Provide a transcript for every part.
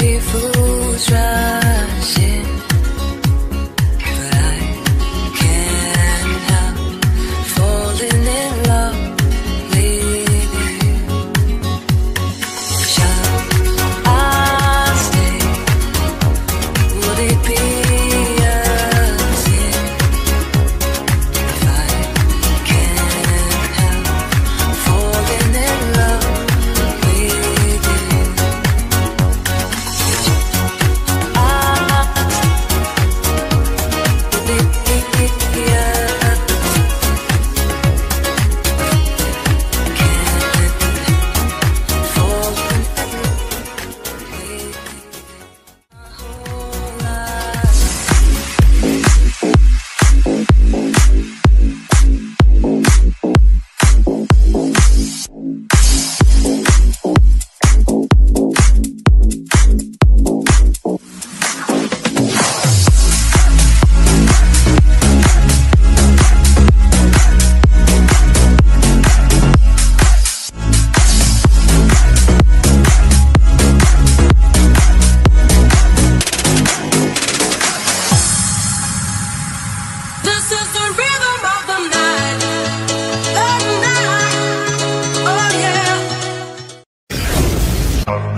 一幅画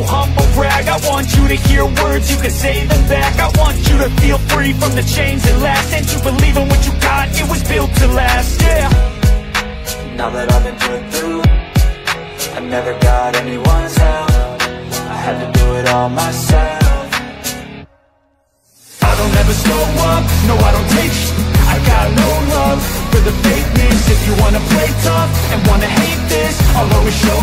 no humble brag. I want you to hear words, you can say them back. I want you to feel free from the chains that last. And to believe in what you got, it was built to last, yeah. Now that I've been put through I never got anyone's help. I had to do it all myself. I don't ever slow up, no I don't take sh- I got no love for the fakeness. If you wanna play tough and wanna hate this I'll always show